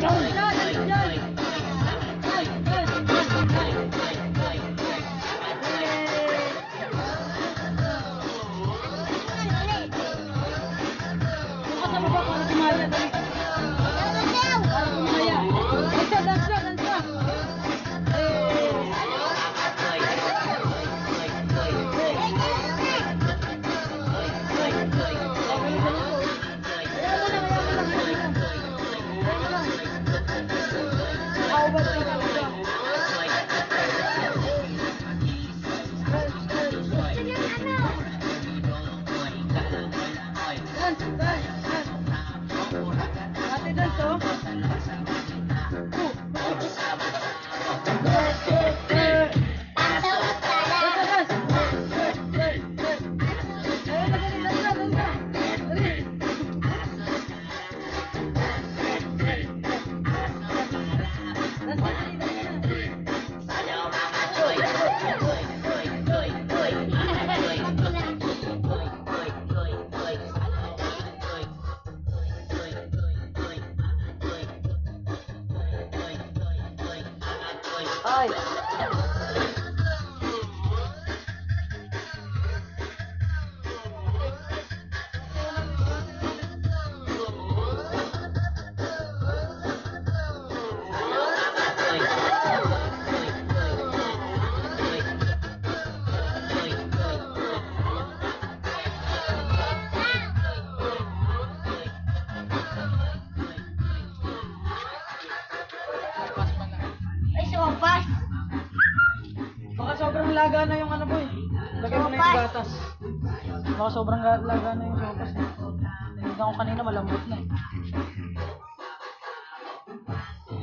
Don't ơi laga na yung ano boy. Lagay mo na yung gatas. Baka sobrang ga- laga na yung sopas. Eh. Tinignan ko kanina malambot na eh.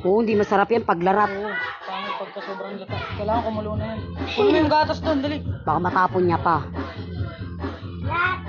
Oo, hindi masarap yan paglarap. Oo, pangit pagka sobrang gata. Kailangan kumulo na yan. Kunin mo yung gatas doon, dali. Baka matapon niya pa. Lahat.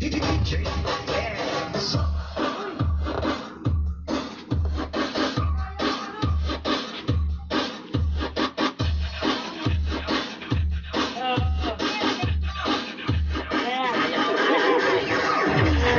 DJ